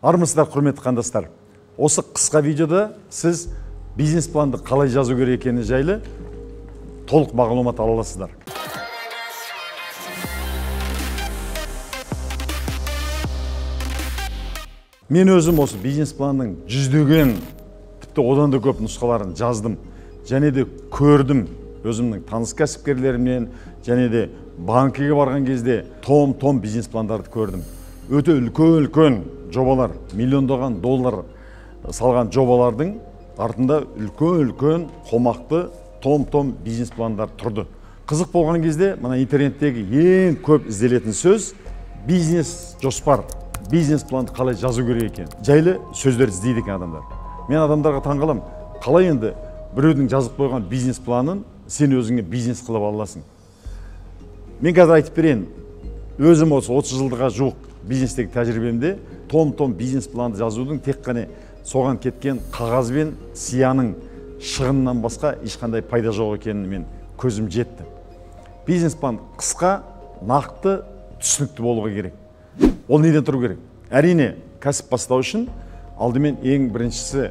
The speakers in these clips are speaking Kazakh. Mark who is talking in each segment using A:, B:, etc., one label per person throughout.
A: армысыздар құрметті қандастар. Осы қысқа видеода сіз бизнес планды қалай жазу керек екені жайлы толық мағлұмат ала аласыздар. Мен өзім осы бизнес планның жүздеген тіпті одан да көп нұсқаларын жаздым. Және де көрдім өзімнің таныс кәсіпкерлерімнен және де банкіге барған кезде том том бизнес пландарды көрдім. Өте үлкен үлкен жобалар миллиондаған доллар салған жобалардың артында үлкен үлкен қомақты том том бизнес пландар тұрды. Қызық болған кезде мына интернеттегі ең көп ізделетін сөз бизнес жоспар бизнес планды қалай жазу керек екен? Жайлы сөздер іздейді екен адамдар. Мен адамдарға таңғаламын қалай енді біреудің жазып қойған бизнес планын сен өзіңе бизнес қылып ала аласың? Мен қазір айтып берейін. Өзім осы 30 жылға жуық бизнестегі тәжірибемде том том бизнес планды жазудың тек қана соған кеткен қағаз бен сияның шығынынан басқа ешқандай пайда жоқ екенін мен көзім жетті. Бизнес план қысқа нақты түсінікті болуға керек. Ол неден тұру керек? Әрине кәсіп бастау үшін алдымен ең біріншісі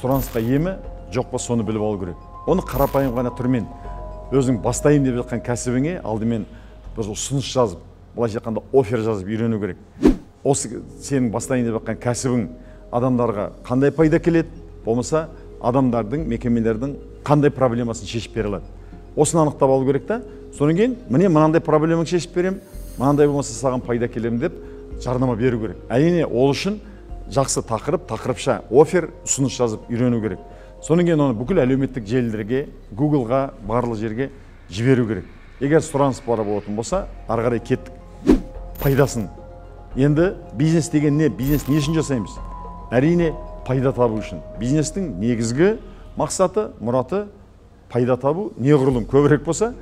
A: сұранысқа емі жоқ па соны біліп алу керек. Оны қарапайым ғана түрмен өзің бастайын деп жатқан кәсібіңе алдымен бір ұсыныс жазып былайша айтқанда офер жазып үйрену керек. Осы сенің бастайын деп жатқан кәсібің адамдарға қандай пайда келеді болмаса адамдардың мекемелердің қандай проблемасын шешіп бере алады? Осыны анықтап алу керек та. Содан кейін міне мынандай проблемаңды шешіп беремін мынандай болмаса саған пайда келемін деп жарнама беру керек. Әрине ол үшін жақсы тақырып тақырыпша офер ұсыныс жазып үйрену керек. Содан кейін оны бүкіл әлеуметтік желілерге гуглға барлық жерге жіберу керек. Егер сұраныс бар болатын болса ары қарай кеттік. Пайдасын. Енді бизнес деген не бизнес не үшін жасаймыз? Әрине пайда табу үшін. Бизнестің негізгі мақсаты мұраты пайда табу неғұрлым көбірек болса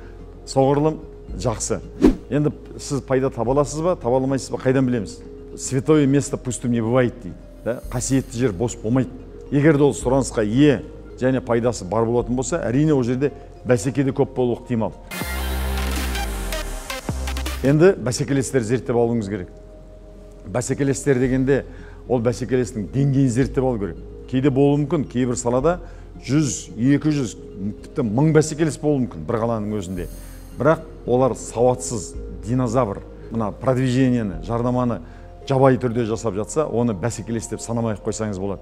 A: соғұрлым жақсы. Енді сіз пайда таба аласыз ба таба алмайсыз ба қайдан білеміз? Святое место пустым не бывает дейді да? Қасиетті жер бос болмайды. Егер де ол сұранысқа ие және пайдасы бар болатын болса әрине ол жерде бәсеке де көп болуы ықтимал. Енді бәсекелестерді зерттеп алуыңыз керек. Бәсекелестер дегенде ол бәсекелестің деңгейін зерттеп алу керек. Кейде болуы мүмкін кейбір салада жүз екі жүз тіпті мың бәсекелес болуы мүмкін бір қаланың өзінде. Бірақ олар сауатсыз динозавр мына продвижениені жарнаманы жабайы түрде жасап жатса оны бәсекелес деп санамай ақ қойсаңыз болады.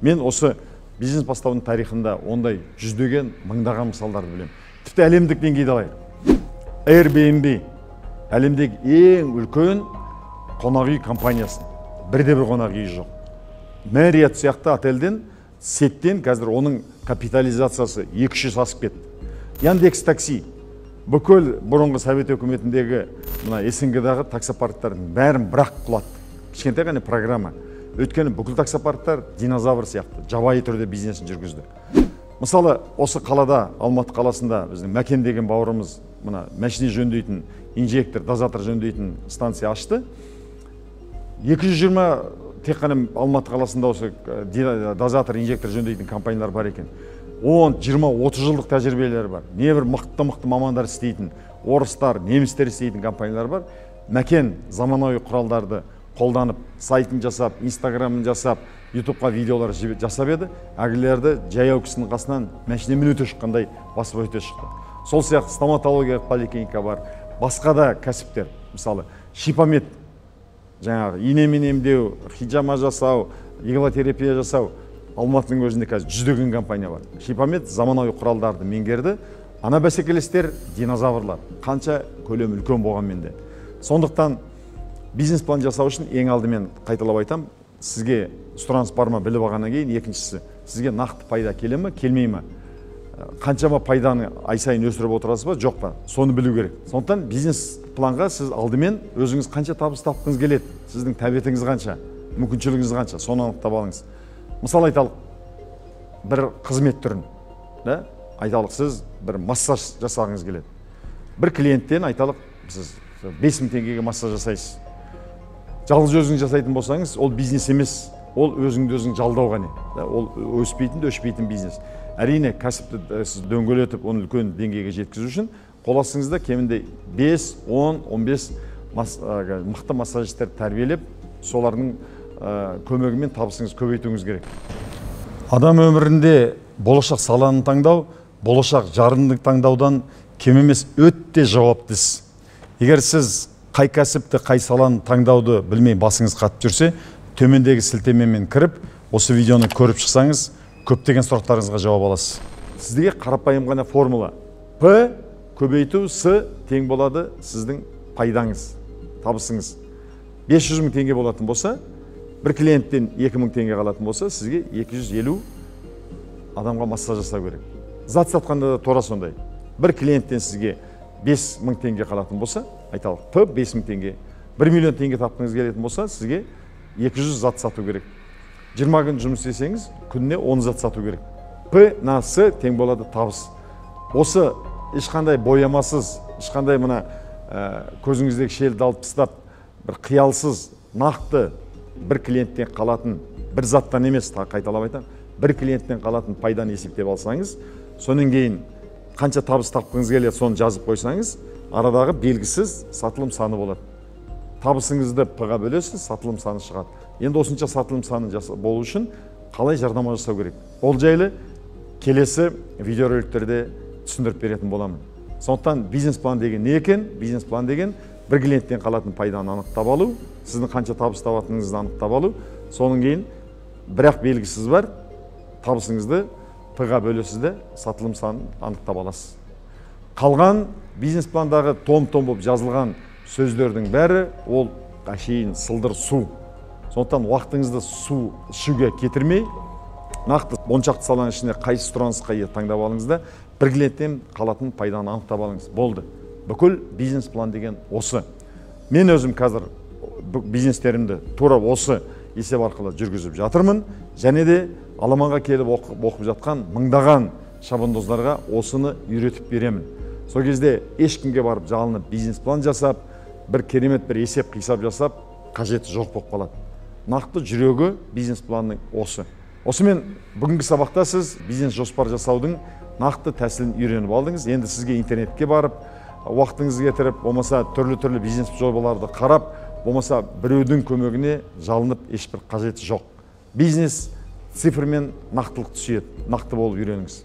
A: Мен осы бизнес бастаудың тарихында ондай жүздеген мыңдаған мысалдарды білемін. Тіпті әлемдік деңгейде алайық. Airbnb әлемдегі ең үлкен қонақ үй компаниясы. Бірде бір қонақ үй жоқ. Мэриот сияқты отельден сеттен қазір оның капитализациясы екі үш есе асып кетті. Яндекс такси бүкіл бұрынғы совет өкіметіндегі мына снг дағы таксопарктардың бәрін бірақ құлатты. Кішкентай ғана программа. Өйткені бүкіл таксопарктар динозавр сияқты жабайы түрде бизнесін жүргізді. Мысалы осы қалада алматы қаласында біздің мәкен деген бауырымыз мына машина жөндейтін инжектор дозатор жөндейтін станция ашты. 220 тек қана алматы қаласында осы дозатор инжектор жөндейтін компаниялар бар екен. Он жиырма отыз жылдық тәжірибелері бар. Небір мықты мықты мамандар істейтін орыстар немістер істейтін компаниялар бар. Мәкен заманауи құралдарды қолданып сайтын жасап инстаграмын жасап ютубқа видеолар жасап еді. Әлгілерді жаяу кісінің қасынан машинамен өте шыққандай басып өте шықты. Сол сияқты стоматологиялық поликлиника бар басқа да кәсіптер. Мысалы шипамед жаңағы инемен емдеу хиджама жасау иглотерапия жасау. Алматының өзінде қазір жүздеген компания бар. Шипамед заманауи құралдарды меңгерді ана бәсекелестер динозаврлар. Қанша көлемі үлкен болғанмен де сондықтан бизнес план жасау үшін ең алдымен қайталап айтамын сізге сұраныс бар ма біліп алғаннан кейін екіншісі сізге нақты пайда келе ме келмей ме? Қаншама пайданы ай сайын өсіріп отырасыз ба? Жоқ па соны білу керек. Сондықтан бизнес планға сіз алдымен өзіңіз қанша табыс тапқыңыз келеді? Сіздің тәбетіңіз қанша? Мүмкіншілігіңіз қанша? Соны анықтап алыңыз. Мысалы айталық. Бір қызмет түрін да? Айталық сіз бір массаж жасағыңыз келеді. Бір клиенттен айталық сіз бес мың теңгеге массаж жасайсыз. Жалғыз өзіңіз жасайтын болсаңыз ол бизнес емес. Ол өзіңді өзің жалдау ғана ол өспейтін де өшпейтін бизнес. Әрине кәсіпті сіз дөңгелетіп оны үлкен деңгейге жеткізу үшін қол астыңызда кемінде 5 10 15 мықты массажистер тәрбиелеп солардың ә, көмегімен табысыңызды көбейтуіңіз керек. Адам өмірінде болашақ саланы таңдау болашақ жарымды таңдаудан кем емес өте жауапты іс егер сіз қай кәсіпті қай саланы таңдауды білмей басыңыз қатып жүрсе төмендегі сілтемемен кіріп осы видеоны көріп шықсаңыз көптеген сұрақтарыңызға жауап аласыз. Сізге қарапайым ғана формула. П көбейту с тең болады сіздің пайдаңыз табысыңыз. 500 мың теңге болатын болса бір клиенттен 2 мың теңге қалатын болса сізге 250 адамға массаж жасау керек. Зат сатқанда да тура сондай. Бір клиенттен сізге 5 мың теңге қалатын болса айталық п 5 мың теңге. 1 миллион теңге тапқыңыз келетін болса сізге 200 зат сату керек. 20 күн жұмыс істесеңіз күніне 10 зат сату керек. П на с тең болады табыс. Осы ешқандай боямасыз ешқандай мына ә, көзіңіздегі шелді алып тастап бір қиялсыз нақты бір клиенттен қалатын бір заттан емес тағы қайталап айтамын бір клиенттен қалатын пайданы есептеп алсаңыз содан кейін қанша табыс тапқыңыз келеді соны жазып қойсаңыз арадағы белгісіз сатылым саны болады. Табысыңызды п ға бөлесіз сатылым саны шығады. Енді осынша сатылым саны болу үшін қалай жарнама жасау керек? Ол жайлы келесі видеороликтерде түсіндіріп беретін боламын. Сондықтан бизнес план деген не екен? Бизнес план деген бір клиенттен қалатын пайданы анықтап алу сіздің қанша табыс табатыныңызды анықтап алу. Содан кейін бірақ белгісіз бар табысыңызды п ға бөлесіз де сатылым санын анықтап аласыз. Қалған бизнес пландағы том том болып жазылған сөздердің бәрі ол әшейін сылдыр су. Сондықтан уақытыңызды су ішуге кетірмей нақты он шақты саланың ішінде қайсы сұранысқа ие таңдап алыңыз да бір клиенттен қалатын пайданы анықтап алыңыз. Болды. Бүкіл бизнес план деген осы. Мен өзім қазір бизнестерімді тура осы есеп арқылы жүргізіп жатырмын. Және де аламанға келіп оқып, оқып жатқан мыңдаған шабандоздарға осыны үйретіп беремін. Сол кезде ешкімге барып жалынып бизнес план жасап бір керемет бір есеп қисап жасап қажеті жоқ болып қалады нақты жүрегі бизнес планның осы осымен бүгінгі сабақта сіз бизнес жоспар жасаудың нақты тәсілін үйреніп алдыңыз енді сізге интернетке барып уақытыңызды кетіріп болмаса түрлі түрлі бизнес жобаларды қарап болмаса біреудің көмегіне жалынып ешбір қажеті жоқ бизнес цифрмен нақтылықты сүйеді нақты болып үйреніңіз